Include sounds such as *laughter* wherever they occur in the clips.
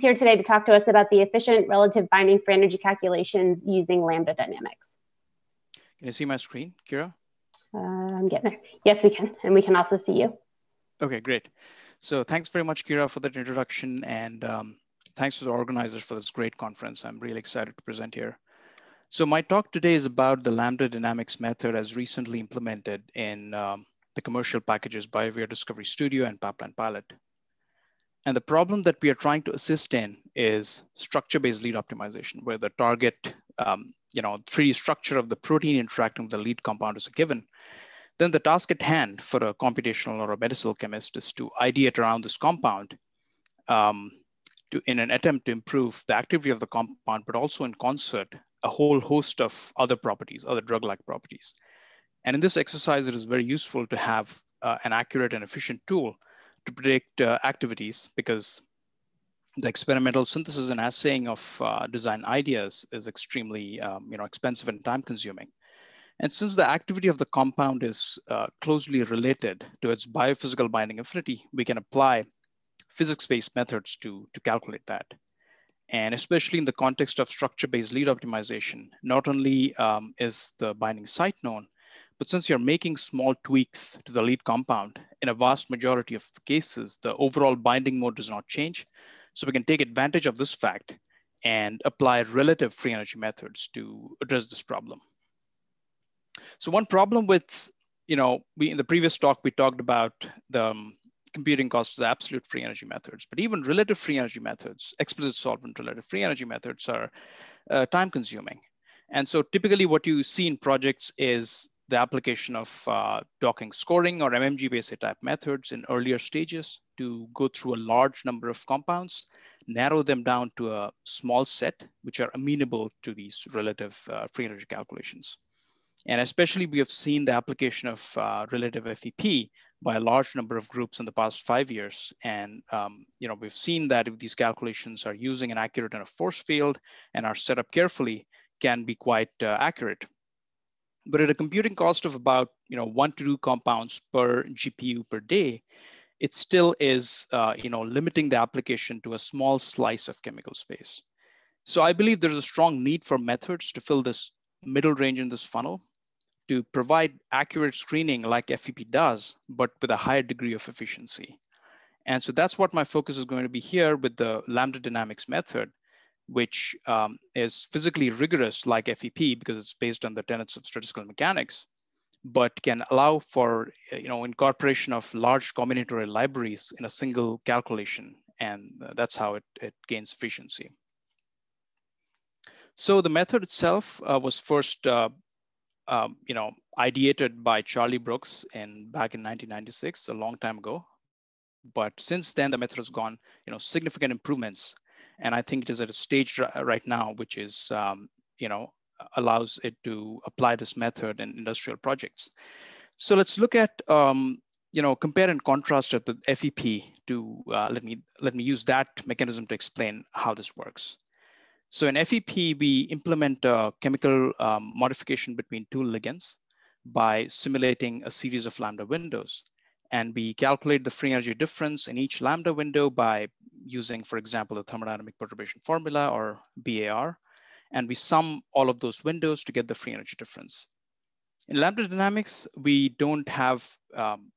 here today to talk to us about the efficient relative binding free energy calculations using Lambda dynamics. Can you see my screen, Kira? Uh, I'm getting there. Yes, we can. And we can also see you. Okay, great. So thanks very much, Kira, for that introduction. And um, thanks to the organizers for this great conference. I'm really excited to present here. So my talk today is about the Lambda Dynamics method as recently implemented in um, the commercial packages BioVia Discovery Studio and Pipeline Pilot. And the problem that we are trying to assist in is structure-based lead optimization, where the target, um, you know, 3D structure of the protein interacting with the lead compound is a given. Then the task at hand for a computational or a medicinal chemist is to ideate around this compound um, to, in an attempt to improve the activity of the compound, but also in concert, a whole host of other properties, other drug-like properties. And in this exercise, it is very useful to have uh, an accurate and efficient tool to predict uh, activities because the experimental synthesis and assaying of uh, design ideas is extremely um, you know, expensive and time consuming. And since the activity of the compound is uh, closely related to its biophysical binding affinity, we can apply physics-based methods to, to calculate that. And especially in the context of structure-based lead optimization, not only um, is the binding site known, but since you're making small tweaks to the lead compound, in a vast majority of cases, the overall binding mode does not change. So we can take advantage of this fact and apply relative free energy methods to address this problem. So one problem with, you know, we in the previous talk, we talked about the um, computing costs of the absolute free energy methods, but even relative free energy methods, explicit solvent relative free energy methods are uh, time consuming. And so typically what you see in projects is the application of uh, docking scoring or MMGBSA type methods in earlier stages to go through a large number of compounds, narrow them down to a small set, which are amenable to these relative uh, free energy calculations. And especially we have seen the application of uh, relative FEP by a large number of groups in the past five years. And um, you know, we've seen that if these calculations are using an accurate enough force field and are set up carefully, can be quite uh, accurate. But at a computing cost of about you know one to two compounds per GPU per day, it still is uh, you know limiting the application to a small slice of chemical space. So I believe there's a strong need for methods to fill this middle range in this funnel to provide accurate screening like FEP does, but with a higher degree of efficiency. And so that's what my focus is going to be here with the Lambda Dynamics method, which um, is physically rigorous like FEP because it's based on the tenets of statistical mechanics, but can allow for you know incorporation of large combinatorial libraries in a single calculation. And that's how it, it gains efficiency. So the method itself uh, was first uh, um, you know, ideated by Charlie Brooks in back in 1996, a long time ago. But since then, the method has gone, you know, significant improvements. And I think it is at a stage right now, which is, um, you know, allows it to apply this method in industrial projects. So let's look at, um, you know, compare and contrast it with FEP to, uh, let, me, let me use that mechanism to explain how this works. So in FEP, we implement a chemical um, modification between two ligands by simulating a series of lambda windows. And we calculate the free energy difference in each lambda window by using, for example, the thermodynamic perturbation formula or BAR. And we sum all of those windows to get the free energy difference. In lambda dynamics, we don't have um,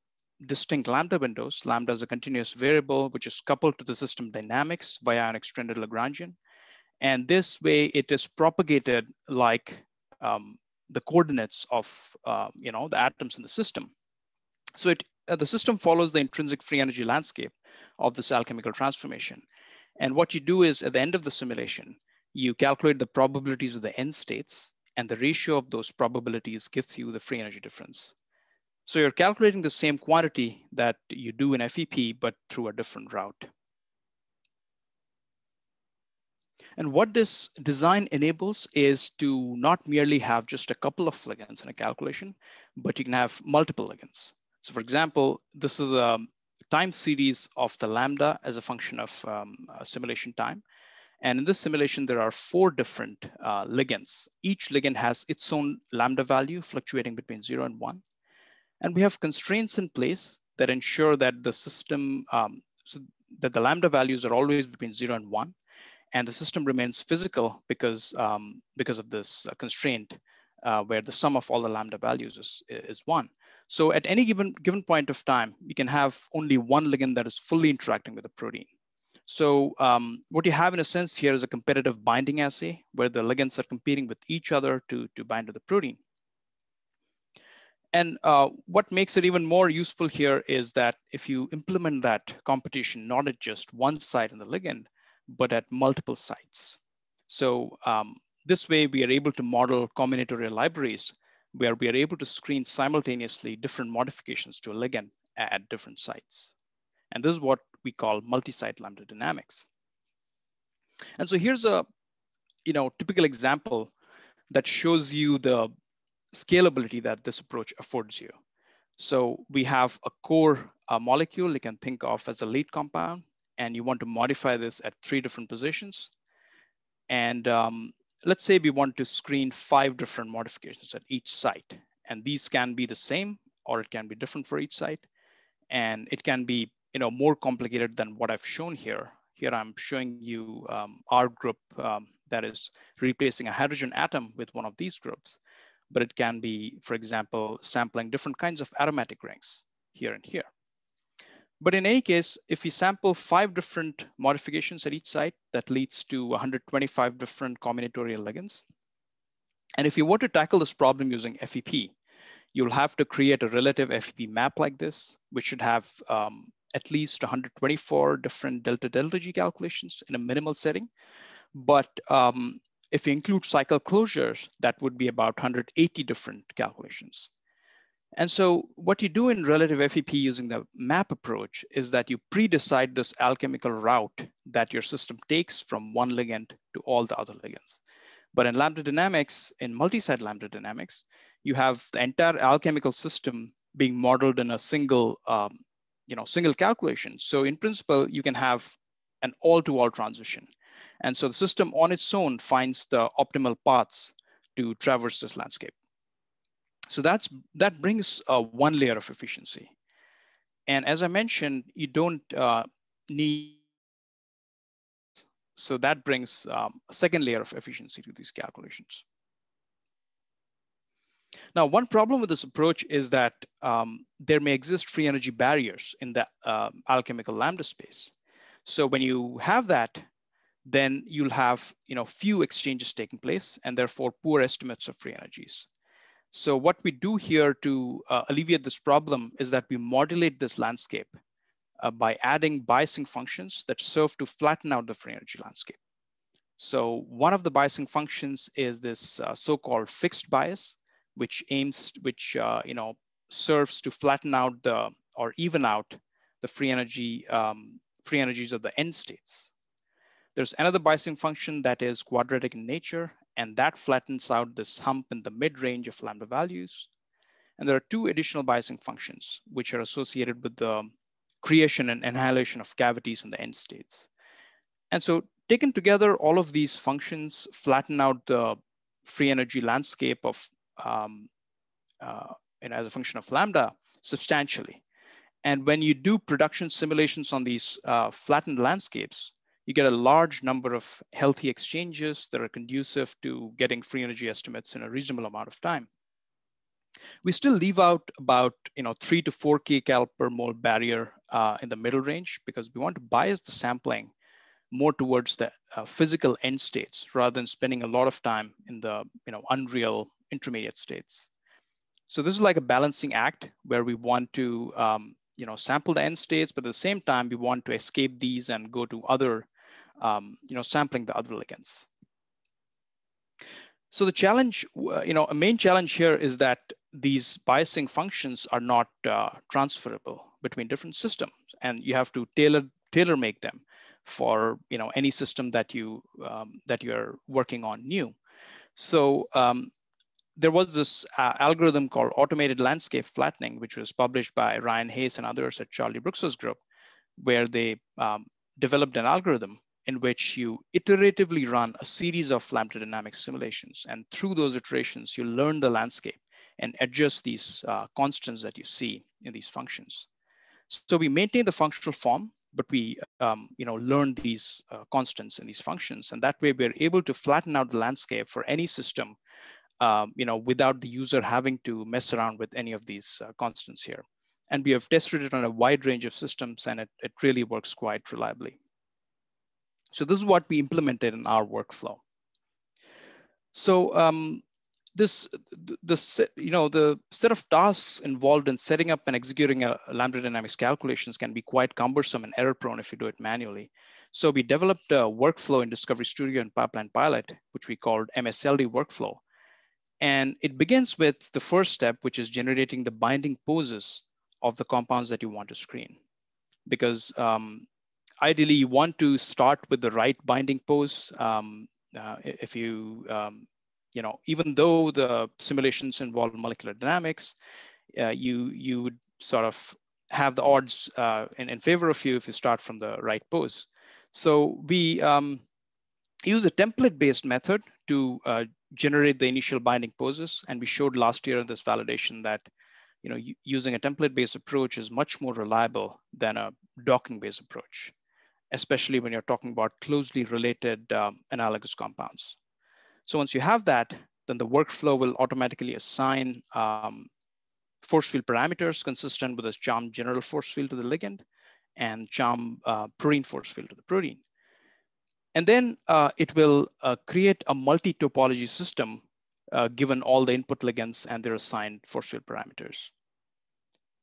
distinct lambda windows. Lambda is a continuous variable, which is coupled to the system dynamics via an extended Lagrangian. And this way it is propagated like um, the coordinates of uh, you know, the atoms in the system. So it, uh, the system follows the intrinsic free energy landscape of this alchemical transformation. And what you do is at the end of the simulation, you calculate the probabilities of the end states and the ratio of those probabilities gives you the free energy difference. So you're calculating the same quantity that you do in FEP, but through a different route. And what this design enables is to not merely have just a couple of ligands in a calculation, but you can have multiple ligands. So for example, this is a time series of the lambda as a function of um, simulation time. And in this simulation, there are four different uh, ligands. Each ligand has its own lambda value fluctuating between zero and one. And we have constraints in place that ensure that the system, um, so that the lambda values are always between zero and one, and the system remains physical because, um, because of this uh, constraint uh, where the sum of all the lambda values is, is one. So at any given, given point of time, you can have only one ligand that is fully interacting with the protein. So um, what you have in a sense here is a competitive binding assay where the ligands are competing with each other to, to bind to the protein. And uh, what makes it even more useful here is that if you implement that competition, not at just one site in the ligand, but at multiple sites. So um, this way we are able to model combinatorial libraries where we are able to screen simultaneously different modifications to a ligand at different sites. And this is what we call multi-site lambda dynamics. And so here's a you know, typical example that shows you the scalability that this approach affords you. So we have a core uh, molecule you can think of as a lead compound, and you want to modify this at three different positions. And um, let's say we want to screen five different modifications at each site. And these can be the same or it can be different for each site. And it can be you know, more complicated than what I've shown here. Here I'm showing you um, R group um, that is replacing a hydrogen atom with one of these groups. But it can be, for example, sampling different kinds of aromatic rings here and here. But in any case, if we sample five different modifications at each site, that leads to 125 different combinatorial ligands. And if you want to tackle this problem using FEP, you'll have to create a relative FEP map like this, which should have um, at least 124 different delta delta G calculations in a minimal setting. But um, if you include cycle closures, that would be about 180 different calculations. And so what you do in relative FEP using the map approach is that you pre-decide this alchemical route that your system takes from one ligand to all the other ligands. But in lambda dynamics, in multi-site lambda dynamics, you have the entire alchemical system being modeled in a single um, you know, single calculation. So in principle, you can have an all-to-all -all transition. And so the system on its own finds the optimal paths to traverse this landscape. So that's that brings uh, one layer of efficiency. And as I mentioned, you don't uh, need, so that brings um, a second layer of efficiency to these calculations. Now, one problem with this approach is that um, there may exist free energy barriers in the uh, alchemical lambda space. So when you have that, then you'll have you know, few exchanges taking place and therefore poor estimates of free energies. So what we do here to uh, alleviate this problem is that we modulate this landscape uh, by adding biasing functions that serve to flatten out the free energy landscape. So one of the biasing functions is this uh, so-called fixed bias, which aims, which uh, you know serves to flatten out the or even out the free energy um, free energies of the end states. There's another biasing function that is quadratic in nature, and that flattens out this hump in the mid-range of lambda values. And there are two additional biasing functions, which are associated with the creation and annihilation of cavities in the end states. And so taken together, all of these functions flatten out the free energy landscape of um, uh, and as a function of lambda substantially. And when you do production simulations on these uh, flattened landscapes, you get a large number of healthy exchanges that are conducive to getting free energy estimates in a reasonable amount of time. We still leave out about you know three to four kcal per mole barrier uh, in the middle range because we want to bias the sampling more towards the uh, physical end states rather than spending a lot of time in the you know unreal intermediate states. So this is like a balancing act where we want to um, you know, sample the end states, but at the same time, we want to escape these and go to other, um, you know, sampling the other ligands. So the challenge, uh, you know, a main challenge here is that these biasing functions are not uh, transferable between different systems, and you have to tailor tailor make them for you know any system that you um, that you're working on new. So um, there was this uh, algorithm called automated landscape flattening, which was published by Ryan Hayes and others at Charlie Brooks's group, where they um, developed an algorithm in which you iteratively run a series of lambda dynamics simulations. And through those iterations, you learn the landscape and adjust these uh, constants that you see in these functions. So we maintain the functional form but we um, you know, learn these uh, constants in these functions. And that way we're able to flatten out the landscape for any system um, you know, without the user having to mess around with any of these uh, constants here. And we have tested it on a wide range of systems and it, it really works quite reliably. So this is what we implemented in our workflow. So um, this, the, you know, the set of tasks involved in setting up and executing a lambda dynamics calculations can be quite cumbersome and error prone if you do it manually. So we developed a workflow in Discovery Studio and Pipeline Pilot, which we called MSLD workflow. And it begins with the first step, which is generating the binding poses of the compounds that you want to screen. Because um, ideally you want to start with the right binding pose. Um, uh, if you um, you know, even though the simulations involve molecular dynamics, uh, you you would sort of have the odds uh, in, in favor of you if you start from the right pose. So we um, use a template-based method to uh, generate the initial binding poses. And we showed last year in this validation that you know, using a template-based approach is much more reliable than a docking-based approach, especially when you're talking about closely related um, analogous compounds. So once you have that, then the workflow will automatically assign um, force field parameters consistent with this CHARMM general force field to the ligand and CHARMM uh, protein force field to the protein. And then uh, it will uh, create a multi-topology system uh, given all the input ligands and their assigned force field parameters.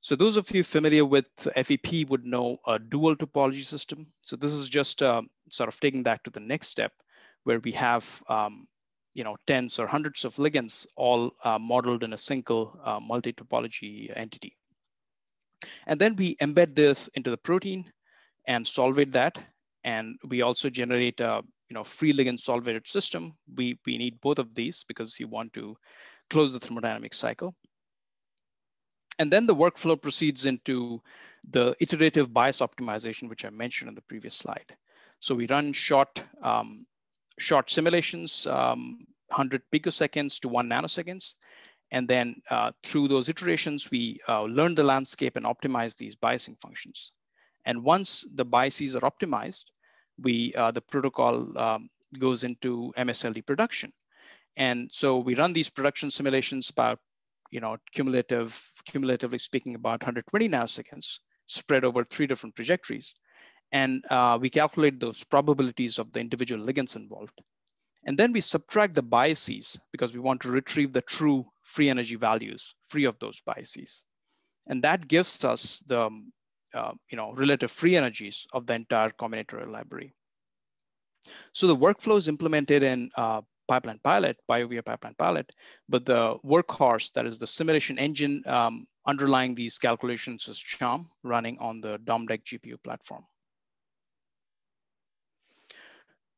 So those of you familiar with FEP would know a dual topology system. So this is just uh, sort of taking that to the next step where we have um, you know, tens or hundreds of ligands all uh, modeled in a single uh, multi-topology entity. And then we embed this into the protein and solvate that. And we also generate a you know, free ligand solvated system. We, we need both of these because you want to close the thermodynamic cycle. And then the workflow proceeds into the iterative bias optimization, which I mentioned in the previous slide. So we run short um, short simulations, um, 100 picoseconds to one nanoseconds. And then uh, through those iterations, we uh, learn the landscape and optimize these biasing functions. And once the biases are optimized, we uh, the protocol um, goes into MSLD production. And so we run these production simulations about, you know, cumulative, cumulatively speaking, about 120 nanoseconds spread over three different trajectories. And uh, we calculate those probabilities of the individual ligands involved. And then we subtract the biases because we want to retrieve the true free energy values free of those biases. And that gives us the um, uh, you know, relative free energies of the entire combinatorial library. So the workflow is implemented in uh, Pipeline Pilot, BioVia Pipeline Pilot, but the workhorse, that is the simulation engine um, underlying these calculations is CHARMM running on the DOMDEC GPU platform.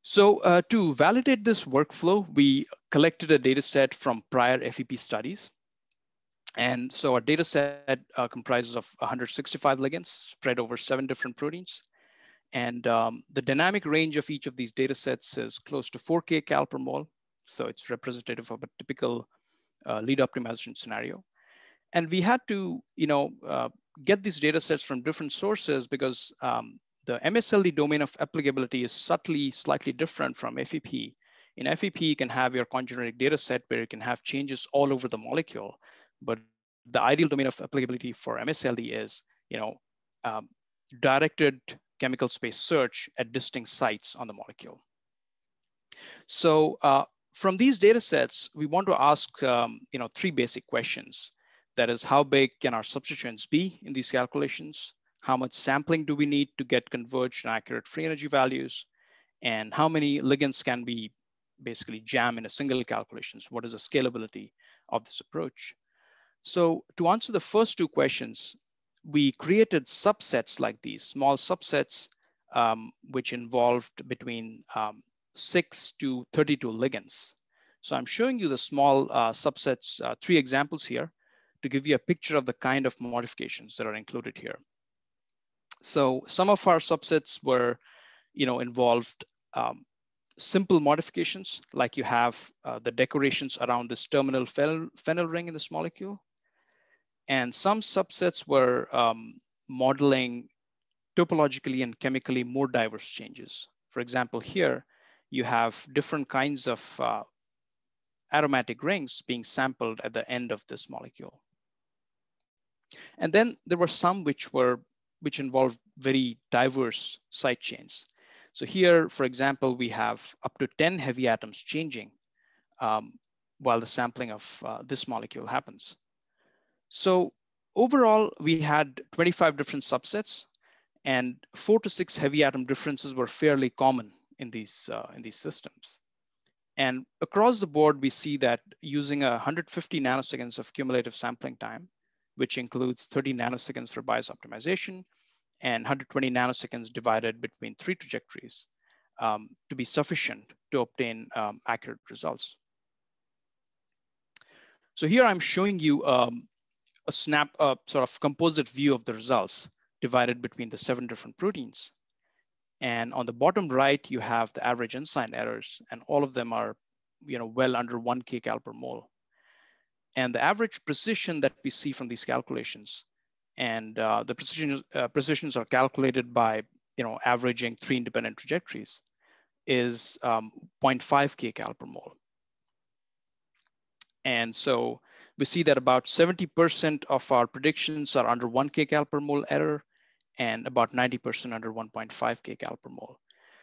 So uh, to validate this workflow, we collected a data set from prior FEP studies. And so our data set uh, comprises of 165 ligands spread over seven different proteins. And um, the dynamic range of each of these data sets is close to 4K cal per mole. So it's representative of a typical uh, lead optimization scenario. And we had to, you know, uh, get these data sets from different sources because um, the MSLD domain of applicability is subtly slightly different from FEP. In FEP, you can have your congeneric data set where you can have changes all over the molecule, but the ideal domain of applicability for MSLD is, you know, um, directed chemical space search at distinct sites on the molecule. So uh, from these data sets, we want to ask, um, you know, three basic questions. That is, how big can our substituents be in these calculations? how much sampling do we need to get converged and accurate free energy values, and how many ligands can we basically jam in a single calculations? What is the scalability of this approach? So to answer the first two questions, we created subsets like these, small subsets, um, which involved between um, six to 32 ligands. So I'm showing you the small uh, subsets, uh, three examples here to give you a picture of the kind of modifications that are included here. So some of our subsets were, you know, involved um, simple modifications, like you have uh, the decorations around this terminal phenyl, phenyl, ring in this molecule. And some subsets were um, modeling topologically and chemically more diverse changes. For example, here you have different kinds of uh, aromatic rings being sampled at the end of this molecule. And then there were some which were which involved very diverse side chains. So here, for example, we have up to 10 heavy atoms changing um, while the sampling of uh, this molecule happens. So overall, we had 25 different subsets and four to six heavy atom differences were fairly common in these, uh, in these systems. And across the board, we see that using 150 nanoseconds of cumulative sampling time, which includes 30 nanoseconds for bias optimization and 120 nanoseconds divided between three trajectories um, to be sufficient to obtain um, accurate results. So here I'm showing you um, a snap, a sort of composite view of the results divided between the seven different proteins. And on the bottom right, you have the average unsigned errors, and all of them are you know, well under 1 kcal per mole. And the average precision that we see from these calculations, and uh, the precision, uh, precisions are calculated by you know, averaging three independent trajectories, is um, 0.5 kcal per mole. And so we see that about 70% of our predictions are under 1 kcal per mole error, and about 90% under 1.5 kcal per mole.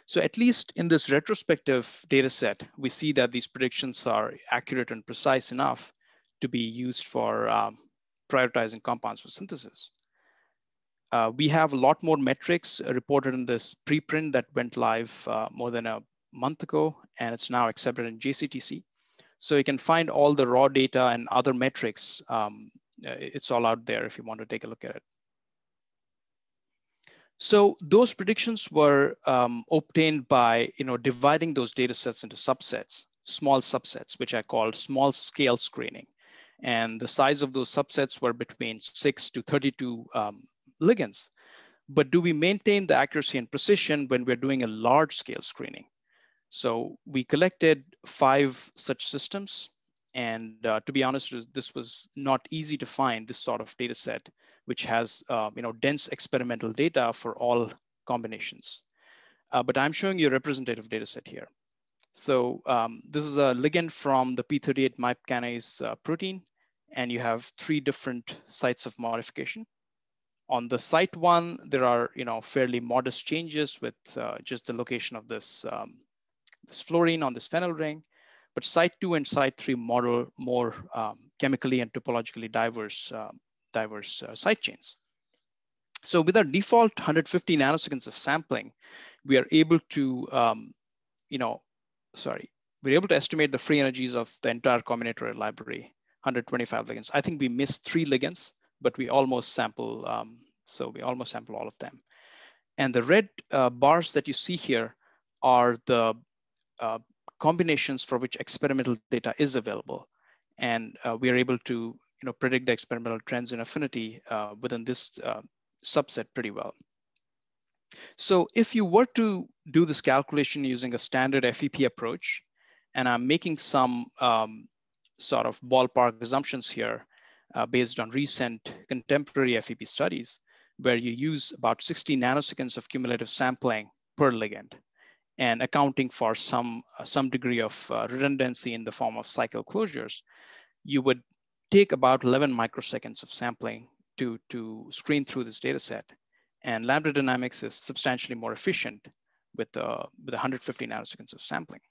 So at least in this retrospective data set, we see that these predictions are accurate and precise enough to be used for um, prioritizing compounds for synthesis. Uh, we have a lot more metrics reported in this preprint that went live uh, more than a month ago, and it's now accepted in JCTC. So you can find all the raw data and other metrics. Um, it's all out there if you want to take a look at it. So those predictions were um, obtained by you know, dividing those data sets into subsets, small subsets, which I call small scale screening. And the size of those subsets were between six to 32 um, ligands. But do we maintain the accuracy and precision when we're doing a large scale screening? So we collected five such systems. And uh, to be honest, this was not easy to find this sort of data set which has uh, you know, dense experimental data for all combinations. Uh, but I'm showing you a representative data set here. So um, this is a ligand from the P38 MAP kinase protein, and you have three different sites of modification. On the site one, there are you know fairly modest changes with uh, just the location of this, um, this fluorine on this phenyl ring. But site two and site three model more um, chemically and topologically diverse um, diverse uh, side chains. So with our default 150 nanoseconds of sampling, we are able to, um, you know, sorry, we're able to estimate the free energies of the entire combinatorial library, 125 ligands. I think we missed three ligands, but we almost sample, um, so we almost sample all of them. And the red uh, bars that you see here are the uh, combinations for which experimental data is available. And uh, we are able to you know, predict the experimental trends in affinity uh, within this uh, subset pretty well. So if you were to do this calculation using a standard FEP approach, and I'm making some um, sort of ballpark assumptions here uh, based on recent contemporary FEP studies, where you use about 60 nanoseconds of cumulative sampling per ligand and accounting for some, uh, some degree of uh, redundancy in the form of cycle closures, you would take about 11 microseconds of sampling to, to screen through this data set. And Lambda Dynamics is substantially more efficient with, uh, with 150 nanoseconds of sampling.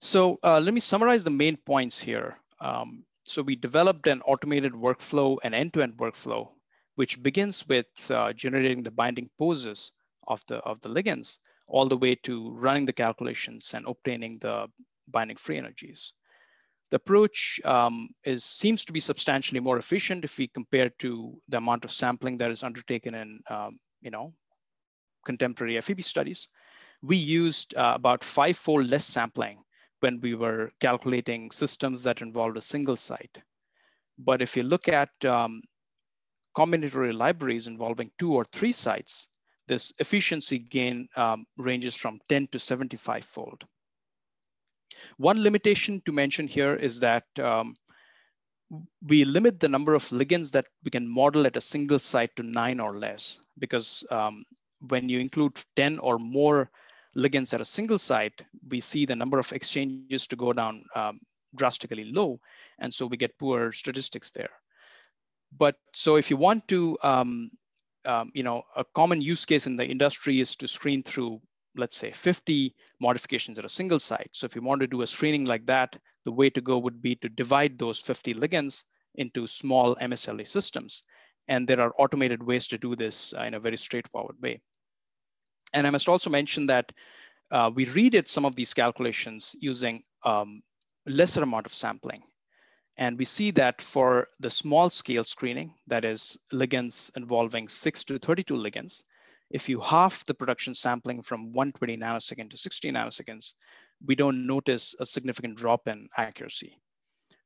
So uh, let me summarize the main points here. Um, so we developed an automated workflow, an end-to-end -end workflow, which begins with uh, generating the binding poses of the, of the ligands all the way to running the calculations and obtaining the binding free energies. The approach um, is, seems to be substantially more efficient if we compare to the amount of sampling that is undertaken in, um, you know, contemporary FEP studies. We used uh, about five-fold less sampling when we were calculating systems that involved a single site. But if you look at um, combinatorial libraries involving two or three sites, this efficiency gain um, ranges from 10 to 75 fold. One limitation to mention here is that um, we limit the number of ligands that we can model at a single site to nine or less, because um, when you include 10 or more ligands at a single site, we see the number of exchanges to go down um, drastically low. And so we get poor statistics there. But so if you want to, um, um, you know, a common use case in the industry is to screen through, let's say 50 modifications at a single site. So if you want to do a screening like that, the way to go would be to divide those 50 ligands into small MSLD systems. And there are automated ways to do this uh, in a very straightforward way. And I must also mention that uh, we redid some of these calculations using um, lesser amount of sampling. And we see that for the small scale screening, that is ligands involving six to 32 ligands, if you half the production sampling from 120 nanosecond to 60 nanoseconds, we don't notice a significant drop in accuracy.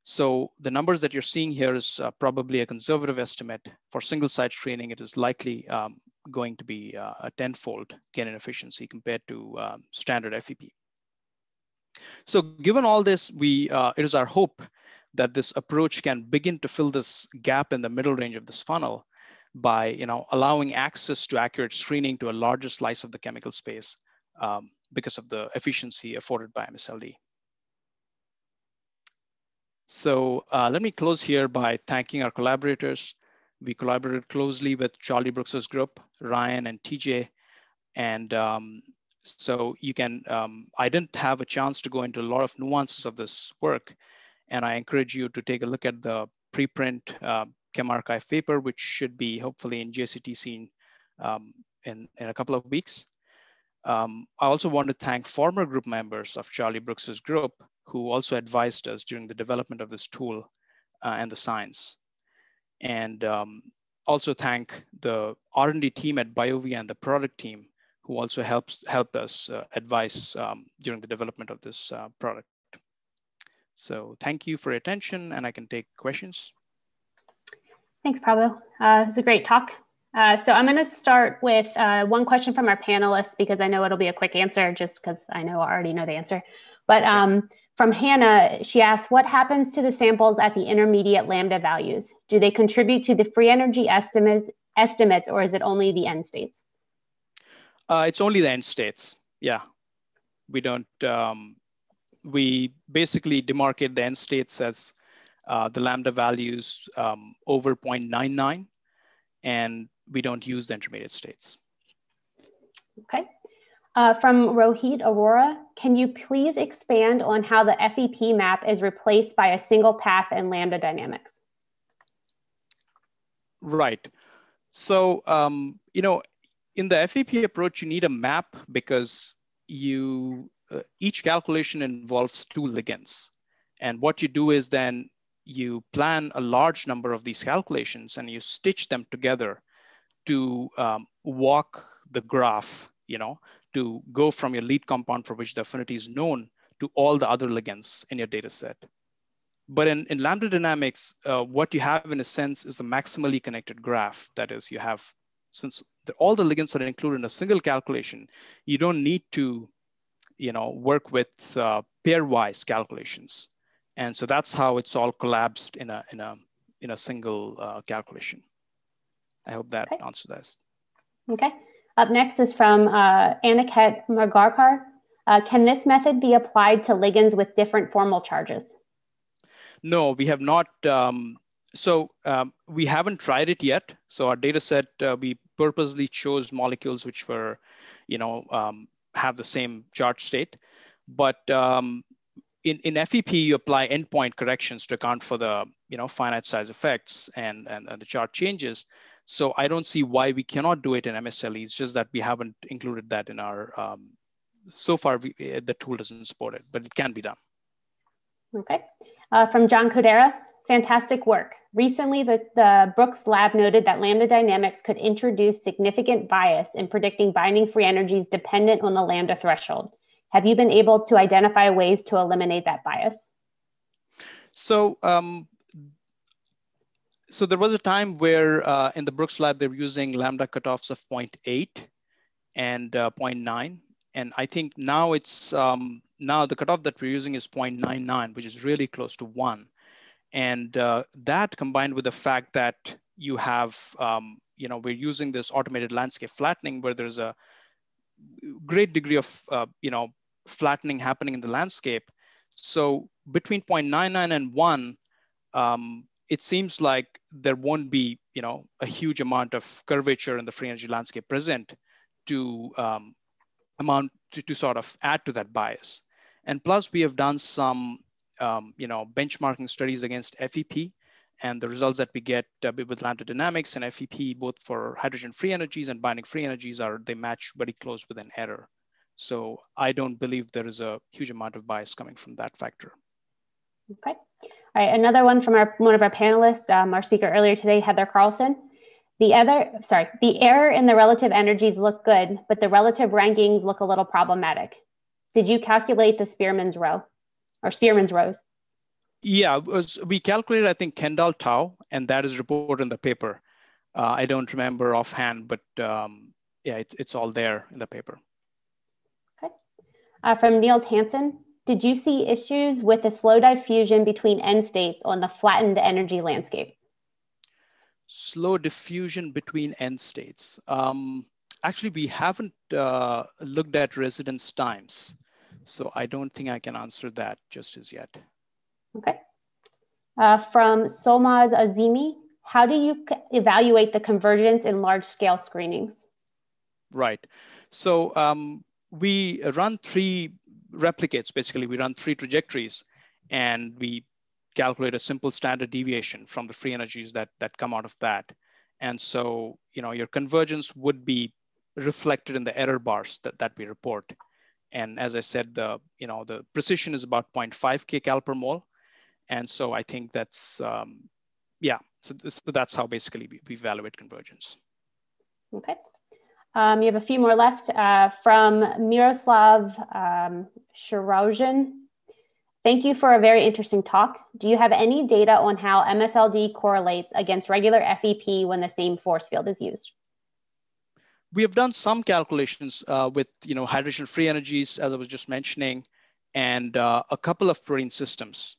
So the numbers that you're seeing here is uh, probably a conservative estimate. For single site screening, it is likely um, going to be uh, a tenfold gain in efficiency compared to um, standard FEP. So given all this, we uh, it is our hope that this approach can begin to fill this gap in the middle range of this funnel by you know, allowing access to accurate screening to a larger slice of the chemical space um, because of the efficiency afforded by MSLD. So uh, let me close here by thanking our collaborators. We collaborated closely with Charlie Brooks's group, Ryan and TJ. And um, so you can, um, I didn't have a chance to go into a lot of nuances of this work. And I encourage you to take a look at the preprint uh, ChemRxiv paper, which should be hopefully in JCTC um, in, in a couple of weeks. Um, I also want to thank former group members of Charlie Brooks's group who also advised us during the development of this tool uh, and the science. And um, also thank the R&D team at BioVia and the product team who also helps helped us uh, advise um, during the development of this uh, product. So thank you for your attention and I can take questions. Thanks, Prabhu. Uh, it's a great talk. Uh, so I'm going to start with uh, one question from our panelists because I know it'll be a quick answer just because I know I already know the answer. But um, from Hannah, she asked, what happens to the samples at the intermediate lambda values? Do they contribute to the free energy estimates, estimates or is it only the end states? Uh, it's only the end states, yeah. We don't, um, we basically demarcate the end states as uh, the lambda values um, over 0.99, and we don't use the intermediate states. Okay. Uh, from Rohit Arora, can you please expand on how the FEP map is replaced by a single path in lambda dynamics? Right. So, um, you know, in the FEP approach, you need a map because you uh, each calculation involves two ligands. And what you do is then you plan a large number of these calculations and you stitch them together to um, walk the graph, you know, to go from your lead compound for which the affinity is known to all the other ligands in your data set. But in, in lambda dynamics, uh, what you have in a sense is a maximally connected graph. That is, you have, since the, all the ligands are included in a single calculation, you don't need to, you know, work with uh, pairwise calculations. And so that's how it's all collapsed in a, in a, in a single uh, calculation. I hope that okay. answers this. Okay. Up next is from uh, Aniket Magarkar. Uh, can this method be applied to ligands with different formal charges? No, we have not. Um, so um, we haven't tried it yet. So our data set, uh, we purposely chose molecules which were, you know, um, have the same charge state. But um, in, in FEP, you apply endpoint corrections to account for the you know finite size effects and, and, and the chart changes. So I don't see why we cannot do it in MSLD. It's just that we haven't included that in our, um, so far we, eh, the tool doesn't support it, but it can be done. Okay. Uh, from John Chodera, fantastic work. Recently, the, the Brooks lab noted that lambda dynamics could introduce significant bias in predicting binding free energies dependent on the lambda threshold. Have you been able to identify ways to eliminate that bias? So, um, so there was a time where uh, in the Brooks lab, they were using lambda cutoffs of 0.8 and uh, 0.9. And I think now it's, um, now the cutoff that we're using is 0.99, which is really close to one. And uh, that combined with the fact that you have, um, you know, we're using this automated landscape flattening where there's a great degree of, uh, you know, flattening happening in the landscape. So between 0.99 and one, um, it seems like there won't be, you know, a huge amount of curvature in the free energy landscape present to um, amount to, to sort of add to that bias. And plus we have done some, um, you know, benchmarking studies against FEP and the results that we get uh, with lambda dynamics and FEP, both for hydration free energies and binding free energies are, they match very close with an error. So I don't believe there is a huge amount of bias coming from that factor. Okay. All right, another one from our one of our panelists, um, our speaker earlier today, Heather Carlson. The other, sorry, the error in the relative energies look good, but the relative rankings look a little problematic. Did you calculate the Spearman's rho or Spearman's rhos? Yeah, was, we calculated, I think, Kendall tau, and that is reported in the paper. Uh, I don't remember offhand, but um, yeah, it, it's all there in the paper. Okay. Uh, from Niels Hansen, did you see issues with the slow diffusion between end states on the flattened energy landscape? slow diffusion between end states. Um, actually, we haven't uh, looked at residence times. So I don't think I can answer that just as yet. Okay. Uh, from Solmaz Azimi, how do you evaluate the convergence in large scale screenings? Right. So um, we run three replicates, basically. We run three trajectories and we calculate a simple standard deviation from the free energies that, that come out of that. And so, you know, your convergence would be reflected in the error bars that, that we report. And as I said, the, you know, the precision is about 0.5 kcal per mole. And so I think that's, um, yeah, so, so that's how basically we, we evaluate convergence. Okay. Um, you have a few more left uh, from Miroslav um, Thank you for a very interesting talk. Do you have any data on how MSLD correlates against regular FEP when the same force field is used? We have done some calculations uh, with you know, hydration free energies, as I was just mentioning, and uh, a couple of protein systems.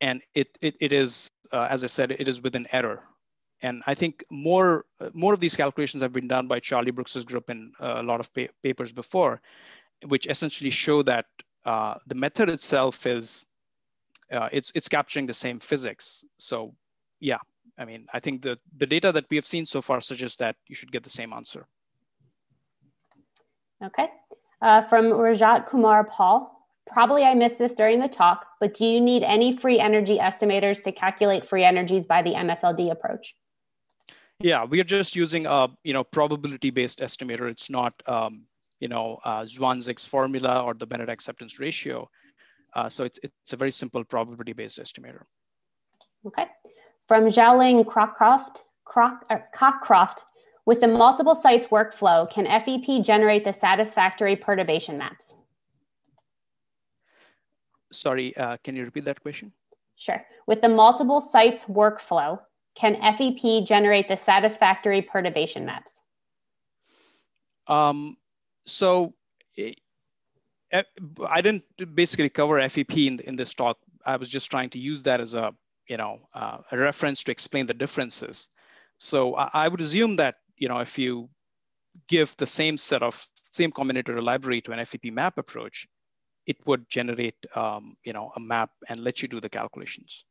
And it, it, it is, uh, as I said, it is within error. And I think more, more of these calculations have been done by Charlie Brooks's group in a lot of pa papers before, which essentially show that uh, the method itself is uh, it's it's capturing the same physics. So yeah, I mean, I think the the data that we have seen so far suggests that you should get the same answer. Okay, uh, from Rajat Kumar Paul. Probably I missed this during the talk, but do you need any free energy estimators to calculate free energies by the MSLD approach? Yeah, we are just using a you know probability-based estimator. It's not um, you know, uh, Zwanzig's formula or the Bennett acceptance ratio. Uh, so it's, it's a very simple probability-based estimator. Okay. From Xiaoling Crockcroft, Croc, uh, Cockcroft, with the multiple sites workflow, can FEP generate the satisfactory perturbation maps? Sorry, uh, can you repeat that question? Sure. With the multiple sites workflow, can FEP generate the satisfactory perturbation maps? Um, so I didn't basically cover FEP in, in this talk. I was just trying to use that as a, you know, uh, a reference to explain the differences. So I, I, would assume that, you know, if you give the same set of same combinatorial library to an FEP map approach, it would generate, um, you know, a map and let you do the calculations.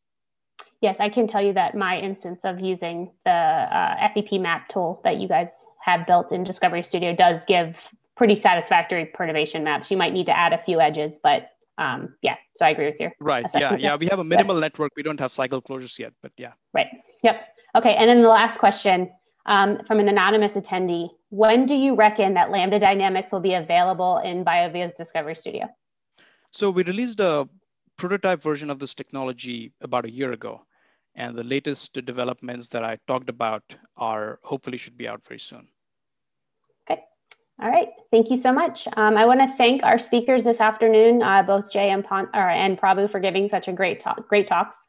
Yes, I can tell you that my instance of using the uh, FEP map tool that you guys have built in Discovery Studio does give pretty satisfactory perturbation maps. You might need to add a few edges, but um, yeah, so I agree with you. Right. Yeah. Yeah. We have a *laughs* minimal yeah. network. We don't have cycle closures yet, but yeah. Right. Yep. Okay. And then the last question um, from an anonymous attendee When do you reckon that Lambda Dynamics will be available in BioVia's Discovery Studio? So we released a prototype version of this technology about a year ago. And the latest developments that I talked about are hopefully should be out very soon. Okay. All right, thank you so much. Um, I want to thank our speakers this afternoon, uh, both Jay and, Pon- or, and Prabhu for giving such a great talk, great talks.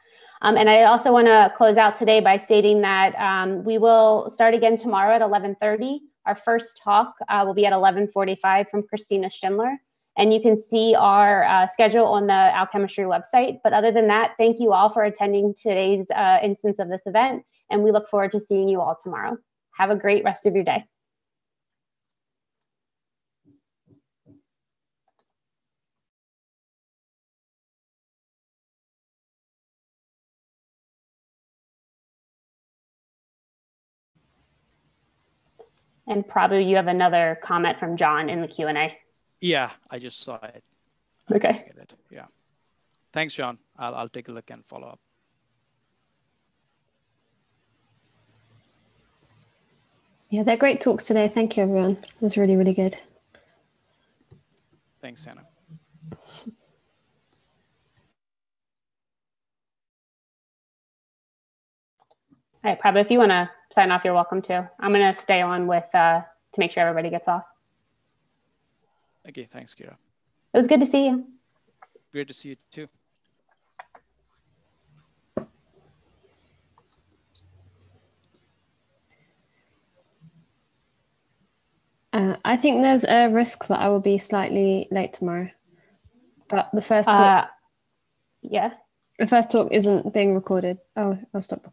Um, and I also want to close out today by stating that um, we will start again tomorrow at 11:30. Our first talk uh, will be at 11:45 from Christina Schindler, And you can see our uh, schedule on the Alchemistry website. But other than that, thank you all for attending today's uh, instance of this event. And we look forward to seeing you all tomorrow. Have a great rest of your day. And probably you have another comment from John in the Q&A. Yeah, I just saw it. Okay. It. Yeah. Thanks, John. I'll, I'll take a look and follow up. Yeah, they're great talks today. Thank you, everyone. It was really, really good. Thanks, Hannah. All right, Prabhu, if you want to sign off, you're welcome to. I'm going to stay on with uh, to make sure everybody gets off. Okay, thanks, Kira. It was good to see you. Great to see you too. Uh, I think there's a risk that I will be slightly late tomorrow. But the first talk, uh, yeah, the first talk isn't being recorded. Oh, I'll stop.